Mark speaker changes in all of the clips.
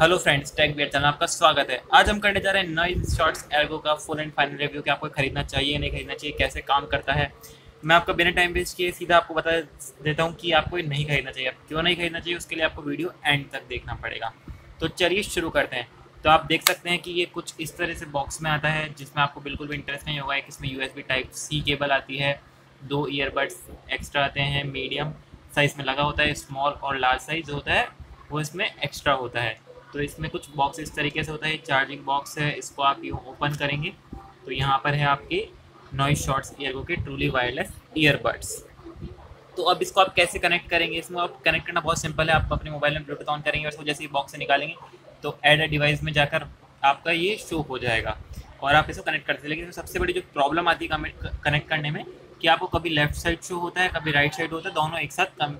Speaker 1: Hello friends tech bear channel आपका स्वागत है। आज हम करने जा रहे हैं नई शॉर्ट्स एल्गो का फुल एंड फाइनल रिव्यू कि आपको खरीदना चाहिए, नहीं खरीदना चाहिए, कैसे काम करता है। मैं आपका बिना टाइम वेस्ट किए सीधा आपको बता देता हूँ कि आपको ये नहीं खरीदना चाहिए। क्यों नहीं खरीदना चाहिए, उसके लिए आपको वीडियो एंड तक देखना पड़ेगा। तो चलिए शुरू करते हैं। तो आप देख सकते हैं कि ये कुछ इस तरह से बॉक्स में आता है, जिसमें आपको बिल्कुल भी इंटरेस्ट नहीं होगा। एक इसमें यूएसबी टाइप सी केबल आती है, दो ईयरबड्स एक्स्ट्रा आते हैं मीडियम साइज़ में लगा होता है स्मॉल और लार्ज साइज़ होता है, वो इसमें एक्स्ट्रा होता है। तो इसमें कुछ बॉक्स इस तरीके से होता है चार्जिंग बॉक्स है, इसको आप यूँ ओपन करेंगे। तो यहाँ पर है आपके नॉइस शॉर्ट्स ईयरगो के ट्रूली वायरलेस ईयरबड्स तो अब इसको आप कैसे कनेक्ट करेंगे? इसमें आप कनेक्ट करना बहुत सिंपल है, आप अपने मोबाइल में ब्लूटूथ ऑन करेंगे और उसको जैसे ही बॉक्स से निकालेंगे तो एड अ डिवाइस में जाकर आपका ये शो हो जाएगा। और आप इसको कनेक्ट करते हैं। लेकिन सबसे बड़ी जो प्रॉब्लम आती है कनेक्ट करने में, कि आपको कभी लेफ़्ट साइड शो होता है, कभी राइट साइड होता है, दोनों एक साथ कम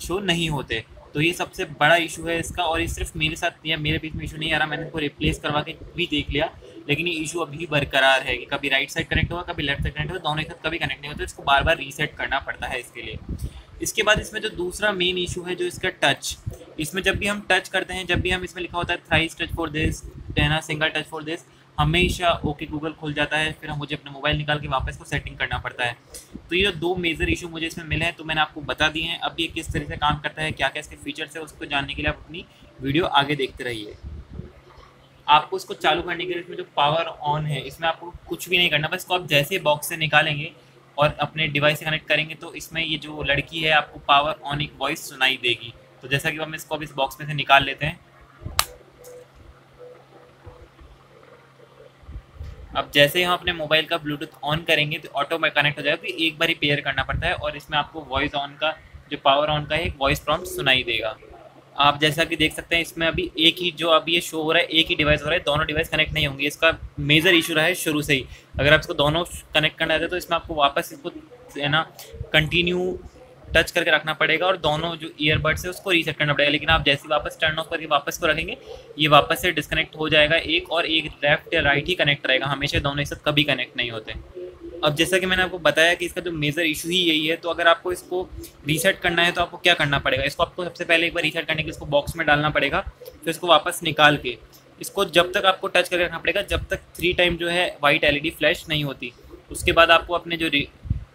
Speaker 1: शो नहीं होते। तो ये सबसे बड़ा इशू है इसका और ये सिर्फ़ मेरे साथ या मेरे बीच में इशू नहीं आ रहा मैंने इसको रिप्लेस करवा के भी देख लिया, लेकिन ये इशू अभी बरकरार है कि कभी राइट साइड कनेक्ट होगा, कभी लेफ़्ट साइड कनेक्ट होगा, दोनों एक साथ कभी कनेक्ट नहीं होता, इसको बार बार रीसेट करना पड़ता है इसके लिए। इसके बाद इसमें जो दूसरा मेन इशू है, जो इसका टच इसमें जब भी हम टच करते हैं, जब भी हम इसमें लिखा होता है थ्राइस टच फॉर दिस टेना सिंगल टच फॉर दिस हमेशा ओके गूगल खुल जाता है, फिर मुझे अपना मोबाइल निकाल के वापस को सेटिंग करना पड़ता है। तो ये दो मेजर इशू मुझे इसमें मिले हैं तो मैंने आपको बता दिए हैं। अब ये किस तरह से काम करता है क्या क्या इसके फीचर्स है, उसको जानने के लिए आप अपनी वीडियो आगे देखते रहिए। आपको इसको चालू करने के लिए इसमें जो पावर ऑन है, इसमें आपको कुछ भी नहीं करना, बस इसको आप जैसे बॉक्स से निकालेंगे और अपने डिवाइस से कनेक्ट करेंगे तो इसमें ये जो लड़की है, आपको पावर ऑन एक वॉइस सुनाई देगी। तो जैसा कि हम इसको अब इस बॉक्स में से निकाल लेते हैं। अब जैसे ही हम अपने मोबाइल का ब्लूटूथ ऑन करेंगे तो ऑटो में कनेक्ट हो जाएगा एक बार ही पेयर करना पड़ता है और इसमें आपको वॉइस ऑन का, जो पावर ऑन का है, एक वॉइस प्रॉम्प्ट सुनाई देगा। आप जैसा कि देख सकते हैं, इसमें अभी एक ही, जो अभी ये शो हो रहा है, एक ही डिवाइस हो रहा है, दोनों डिवाइस कनेक्ट नहीं होंगे। इसका मेजर इशू रहा है शुरू से ही। अगर आप इसको दोनों कनेक्ट करना चाहते हैं तो इसमें आपको वापस इसको, है ना कंटिन्यू टच करके रखना पड़ेगा और दोनों जो ईयरबड्स है उसको रीसेट करना पड़ेगा। लेकिन आप जैसे वापस टर्न ऑफ़ करके वापस को रखेंगे, ये वापस से डिस्कनेक्ट हो जाएगा। एक और एक लेफ़्ट या राइट ही कनेक्ट रहेगा। हमेशा दोनों एक साथ कभी कनेक्ट नहीं होते। अब जैसा कि मैंने आपको बताया कि इसका जो मेजर इशू ही यही है तो अगर आपको इसको रीसेट करना है तो आपको क्या करना पड़ेगा? इसको आपको सबसे पहले एक बार रीसेट करने के लिए इसको बॉक्स में डालना पड़ेगा, फिर इसको वापस निकाल के। इसको जब तक आपको टच करके रखना पड़ेगा, जब तक थ्री टाइम जो है वाइट एलईडी फ्लैश नहीं होती, उसके बाद आपको अपने जो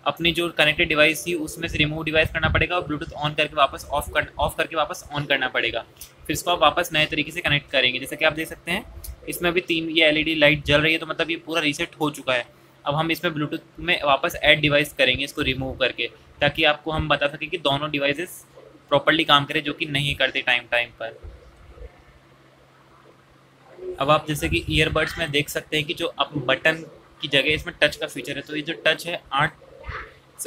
Speaker 1: अपनी जो कनेक्टेड डिवाइस थी, उसमें से रिमूव डिवाइस करना पड़ेगा और ब्लूटूथ ऑन करके वापस ऑफ़ कर ऑफ़ करके वापस ऑन करना पड़ेगा। फिर इसको आप वापस नए तरीके से कनेक्ट करेंगे। जैसे कि आप देख सकते हैं, इसमें अभी तीन, ये एलईडी लाइट जल रही है तो मतलब ये पूरा रीसेट हो चुका है। अब हम इसमें ब्लूटूथ में वापस ऐड डिवाइस करेंगे इसको रिमूव करके, ताकि आपको हम बता सकें कि दोनों डिवाइसेस प्रॉपरली काम करें, जो कि नहीं करते टाइम टाइम पर। अब आप जैसे कि ईयरबड्स में देख सकते हैं कि जो आप बटन की जगह इसमें टच का फीचर है तो ये जो टच है, आठ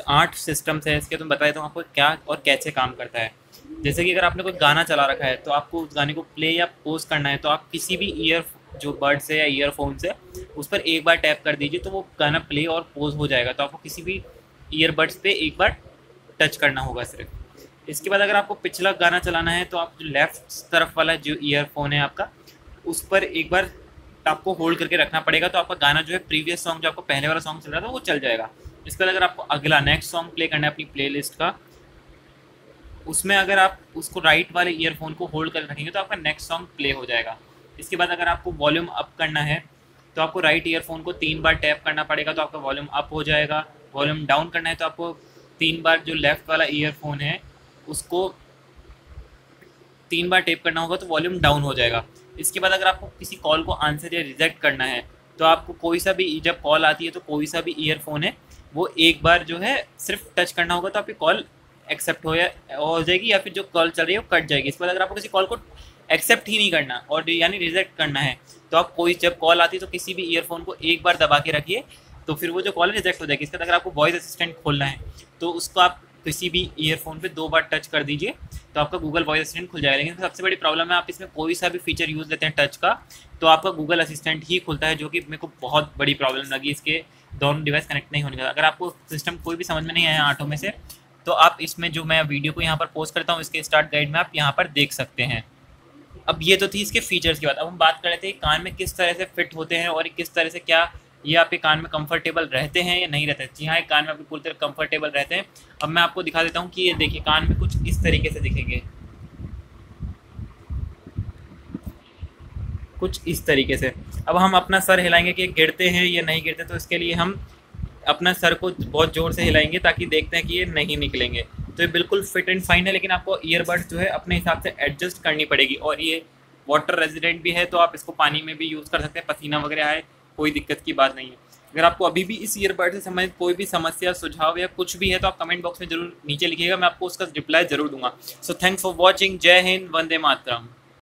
Speaker 1: आठ सिस्टम्स है इसके तुम बताए तो आपको क्या और कैसे काम करता है। जैसे कि अगर आपने कोई गाना चला रखा है तो आपको उस गाने को प्ले या पोज करना है तो आप किसी भी ईयर जो बर्ड से या ईयरफोन से उस पर एक बार टैप कर दीजिए तो वो गाना प्ले और पोज हो जाएगा। तो आपको किसी भी ईयरबड्स पे एक बार टच करना होगा सिर्फ़। इसके बाद अगर आपको पिछला गाना चलाना है तो आप जो लेफ़्ट तरफ़ वाला जो ईयरफोन है आपका, उस पर एक बार आपको होल्ड करके रखना पड़ेगा तो आपका गाना जो है प्रीवियस सॉन्ग जो आपको पहले वाला सॉन्ग चल रहा था, वो चल जाएगा। इसके बाद अगर आपको अगला नेक्स्ट सॉन्ग प्ले करना है अपनी प्लेलिस्ट का, उसमें अगर आप उसको राइट वाले ईयरफोन को होल्ड कर रखेंगे तो आपका नेक्स्ट सॉन्ग प्ले हो जाएगा। इसके बाद अगर आपको वॉल्यूम अप करना है तो आपको राइट ईयरफोन को तीन बार टैप करना पड़ेगा तो आपका वॉल्यूम अप हो जाएगा। वॉल्यूम डाउन करना है तो आपको तीन बार जो लेफ़्ट वाला ईयरफोन है, उसको तीन बार टेप करना होगा तो वॉल्यूम डाउन हो जाएगा। इसके बाद अगर आपको किसी कॉल को आंसर या रिजेक्ट करना है तो आपको कोई सा भी जब कॉल आती है तो कोई सा भी ईयरफोन है वो एक बार जो है सिर्फ़ टच करना होगा तो आपकी कॉल एक्सेप्ट हो या, हो जाएगी या फिर जो कॉल चल रही है वो कट जाएगी। इसके बाद अगर आपको किसी कॉल को एक्सेप्ट ही नहीं करना और यानी रिजेक्ट करना है तो आप कोई जब कॉल आती है तो किसी भी ईयरफोन को एक बार दबा के रखिए तो फिर वो जो कॉल रिजेक्ट हो जाएगी। इसके बाद अगर आपको वॉइस असिस्टेंट खोलना है तो उसको आप किसी भी ईयरफोन पे दो बार टच कर दीजिए तो आपका गूगल वॉइस असिस्टेंट खुल जाएगा। लेकिन सबसे बड़ी प्रॉब्लम है, आप इसमें कोई सा भी फीचर यूज़ लेते हैं टच का तो आपका गूगल असिस्टेंट ही खुलता है, जो कि मेरे को बहुत बड़ी प्रॉब्लम लगी इसके दोनों डिवाइस कनेक्ट नहीं होने का। अगर आपको सिस्टम कोई भी समझ में नहीं आया आठों में से तो आप इसमें जो मैं वीडियो को यहाँ पर पोस्ट करता हूँ, इसके स्टार्ट गाइड में आप यहाँ पर देख सकते हैं। अब ये तो थी इसके फीचर्स की बात। अब हम बात कर रहे थे कान में किस तरह से फिट होते हैं और किस तरह से क्या ये आपके कान में कंफर्टेबल रहते हैं या नहीं रहते जी हाँ कान में आपके पूरी तरह कंफर्टेबल रहते हैं। अब मैं आपको दिखा देता हूँ कि ये देखिए, कान में कुछ इस तरीके से दिखेंगे। कुछ इस तरीके से। अब हम अपना सर हिलाएँगे कि गिरते हैं या नहीं गिरते तो इसके लिए हम अपना सर को बहुत ज़ोर से हिलाएँगे ताकि देखते हैं कि ये नहीं निकलेंगे। तो ये बिल्कुल फिट एंड फाइन है, लेकिन आपको ईयरबड्स जो है अपने हिसाब से एडजस्ट करनी पड़ेगी। और ये वाटर रेजिडेंट भी है तो आप इसको पानी में भी यूज़ कर सकते हैं, पसीना वगैरह आए, कोई दिक्कत की बात नहीं है। अगर आपको अभी भी इस ईयरबड से संबंधित कोई भी समस्या, सुझाव या कुछ भी है तो आप कमेंट बॉक्स में ज़रूर नीचे लिखिएगा, मैं आपको उसका रिप्लाई ज़रूर दूँगा। सो थैंक्स फॉर वॉचिंग जय हिंद, वंदे मातरम।